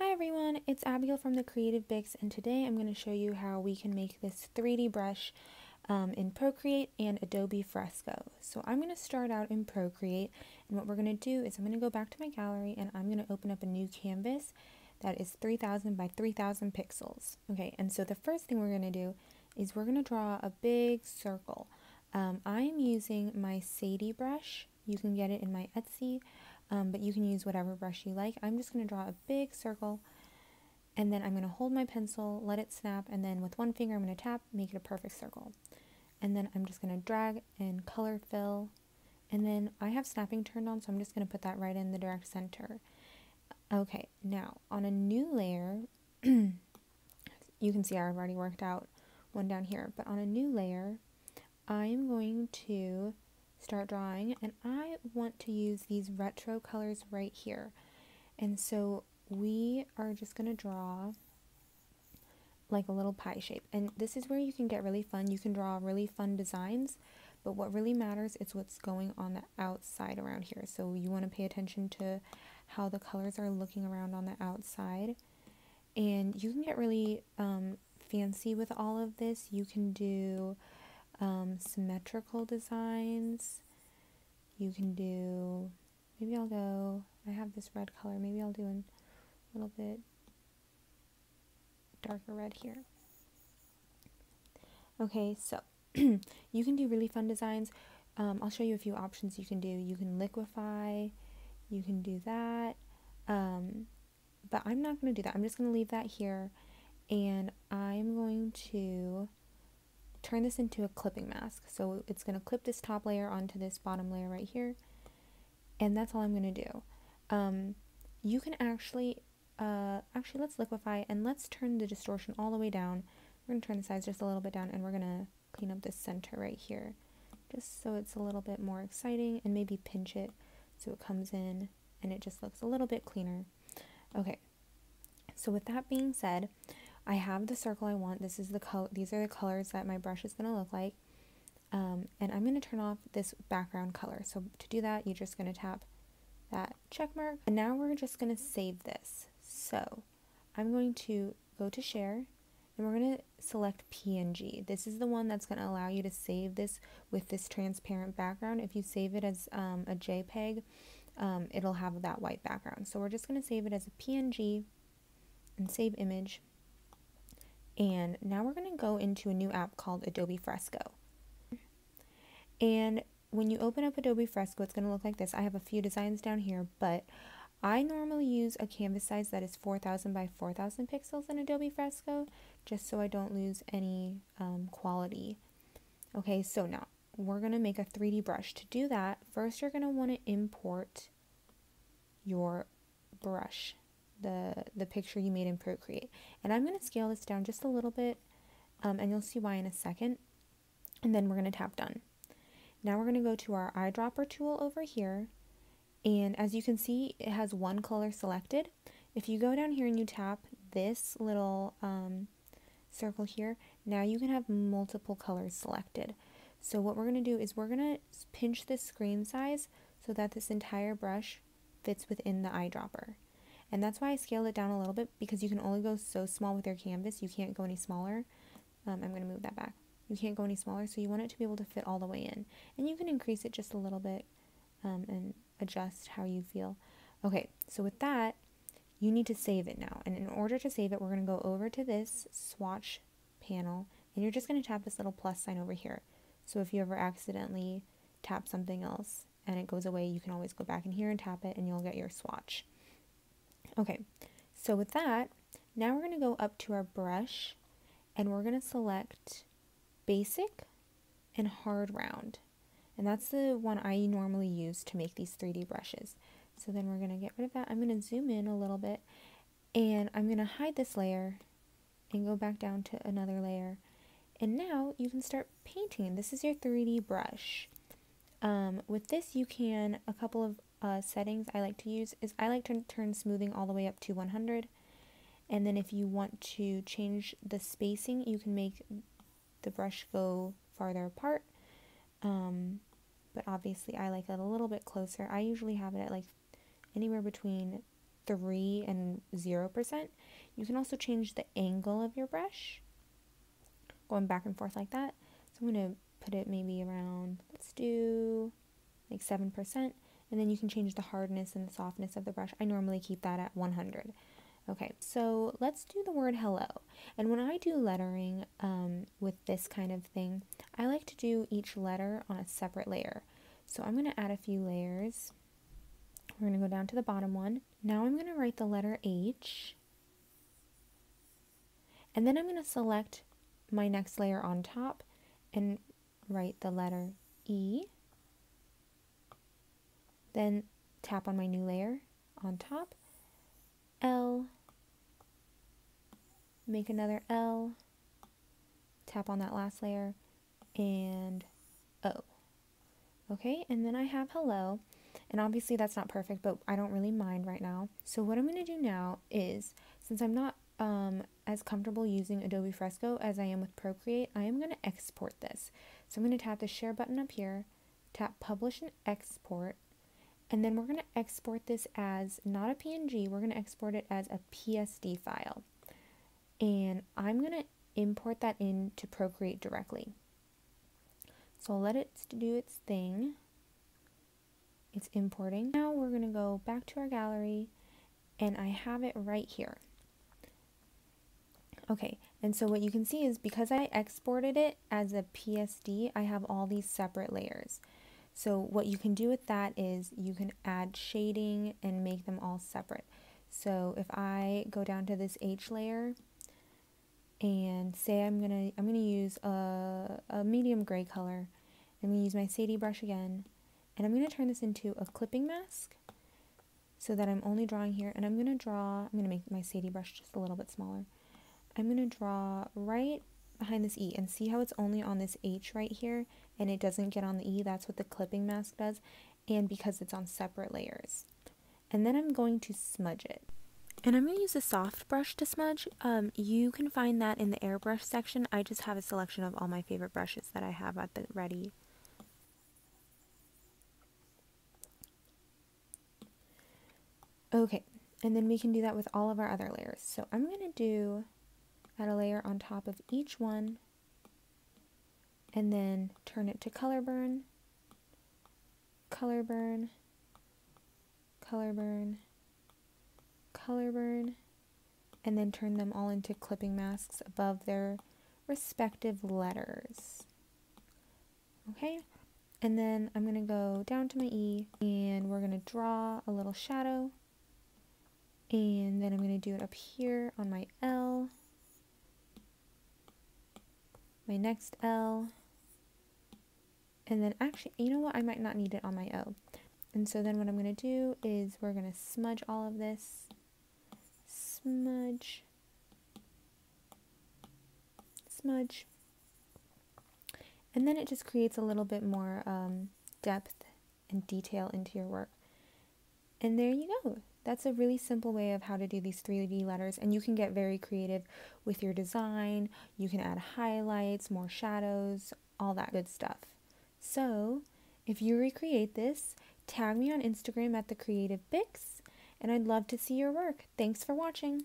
Hi everyone, it's Abigail from the Creative Bix and today I'm going to show you how we can make this 3D brush um, in Procreate and Adobe Fresco. So I'm going to start out in Procreate and what we're going to do is I'm going to go back to my gallery and I'm going to open up a new canvas that is 3000 by 3000 pixels. Okay, and so the first thing we're going to do is we're going to draw a big circle. Um, I'm using my Sadie brush. You can get it in my Etsy um, but you can use whatever brush you like. I'm just going to draw a big circle and then I'm going to hold my pencil, let it snap, and then with one finger I'm going to tap, make it a perfect circle. And then I'm just going to drag and color fill. And then I have snapping turned on, so I'm just going to put that right in the direct center. Okay, now on a new layer, you can see I've already worked out one down here, but on a new layer, I am going to start drawing and I want to use these retro colors right here. And so we are just going to draw like a little pie shape. And this is where you can get really fun. You can draw really fun designs, but what really matters is what's going on the outside around here. So you want to pay attention to how the colors are looking around on the outside. And you can get really um, fancy with all of this. You can do um, symmetrical designs. You can do, maybe I'll go, I have this red color, maybe I'll do a little bit darker red here. Okay, so you can do really fun designs. Um, I'll show you a few options you can do. You can liquify, you can do that. Um, but I'm not going to do that. I'm just going to leave that here. And I'm going to turn this into a clipping mask. So it's going to clip this top layer onto this bottom layer right here. And that's all I'm going to do. Um, you can actually, uh, actually let's liquify and let's turn the distortion all the way down. We're going to turn the size just a little bit down and we're going to clean up this center right here. Just so it's a little bit more exciting and maybe pinch it so it comes in and it just looks a little bit cleaner. Okay, so with that being said, I have the circle I want. This is the color. These are the colors that my brush is going to look like. Um, and I'm going to turn off this background color. So to do that, you're just going to tap that check mark. And now we're just going to save this. So I'm going to go to share and we're going to select PNG. This is the one that's going to allow you to save this with this transparent background. If you save it as um, a JPEG, um, it'll have that white background. So we're just going to save it as a PNG and save image. And now we're going to go into a new app called Adobe Fresco. And when you open up Adobe Fresco, it's going to look like this. I have a few designs down here, but I normally use a canvas size that is 4000 by 4000 pixels in Adobe Fresco, just so I don't lose any um, quality. Okay, so now we're going to make a 3D brush. To do that, first you're going to want to import your brush the, the picture you made in Procreate. And I'm going to scale this down just a little bit, um, and you'll see why in a second. And then we're going to tap done. Now we're going to go to our eyedropper tool over here. And as you can see, it has one color selected. If you go down here and you tap this little um, circle here, now you can have multiple colors selected. So what we're going to do is we're going to pinch the screen size so that this entire brush fits within the eyedropper. And that's why I scaled it down a little bit because you can only go so small with your canvas. You can't go any smaller. Um, I'm going to move that back. You can't go any smaller, so you want it to be able to fit all the way in. And you can increase it just a little bit um, and adjust how you feel. Okay, so with that, you need to save it now. And in order to save it, we're going to go over to this swatch panel, and you're just going to tap this little plus sign over here. So if you ever accidentally tap something else and it goes away, you can always go back in here and tap it, and you'll get your swatch. Okay, so with that, now we're going to go up to our brush and we're going to select basic and hard round. And that's the one I normally use to make these 3D brushes. So then we're going to get rid of that. I'm going to zoom in a little bit and I'm going to hide this layer and go back down to another layer. And now you can start painting. This is your 3D brush. Um, with this, you can, a couple of uh, settings I like to use is I like to turn smoothing all the way up to 100 and then if you want to change the spacing you can make the brush go farther apart um, but obviously I like it a little bit closer I usually have it at like anywhere between 3 and 0%. You can also change the angle of your brush, going back and forth like that. So I'm going to put it maybe around, let's do like 7%, and then you can change the hardness and the softness of the brush. I normally keep that at 100. Okay, so let's do the word hello. And when I do lettering um, with this kind of thing, I like to do each letter on a separate layer. So I'm going to add a few layers. We're going to go down to the bottom one. Now I'm going to write the letter H. And then I'm going to select my next layer on top and write the letter E. Then tap on my new layer on top. L make another L, tap on that last layer, and O. Okay, and then I have hello, and obviously that's not perfect, but I don't really mind right now. So what I'm going to do now is, since I'm not um, as comfortable using Adobe Fresco as I am with Procreate, I am going to export this. So I'm going to tap the share button up here, tap publish and export, and then we're going to export this as not a PNG, we're going to export it as a PSD file and I'm going to import that into Procreate directly. So I'll let it do its thing. It's importing. Now we're going to go back to our gallery and I have it right here. Okay, and so what you can see is because I exported it as a PSD, I have all these separate layers. So what you can do with that is you can add shading and make them all separate. So if I go down to this H layer, and say I'm gonna I'm gonna use a, a medium gray color. I'm gonna use my Sadie brush again and I'm gonna turn this into a clipping mask so that I'm only drawing here and I'm gonna draw I'm gonna make my Sadie brush just a little bit smaller. I'm gonna draw right behind this E and see how it's only on this H right here and it doesn't get on the E that's what the clipping mask does and because it's on separate layers. And then I'm going to smudge it. And I'm going to use a soft brush to smudge. Um, you can find that in the airbrush section. I just have a selection of all my favorite brushes that I have at the ready. Okay, and then we can do that with all of our other layers. So I'm going to do add a layer on top of each one and then turn it to color burn, color burn, color burn, color burn. And then turn them all into clipping masks above their respective letters. Okay, and then I'm going to go down to my E and we're going to draw a little shadow. And then I'm going to do it up here on my L, my next L, and then actually, you know what, I might not need it on my O. And so then what I'm going to do is we're going to smudge all of this smudge, smudge. And then it just creates a little bit more um, depth and detail into your work. And there you go. That's a really simple way of how to do these 3D letters, and you can get very creative with your design. You can add highlights, more shadows, all that good stuff. So, if you recreate this, tag me on Instagram at the Creative Bix and I'd love to see your work. Thanks for watching.